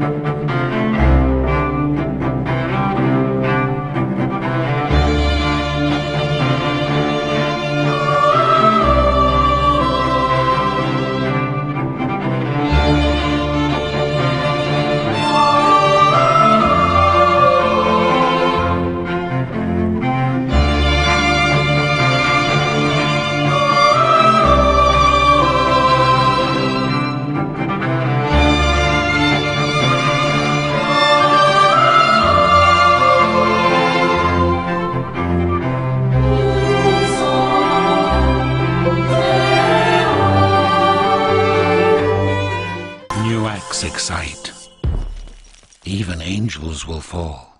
Música acts excite. Even angels will fall.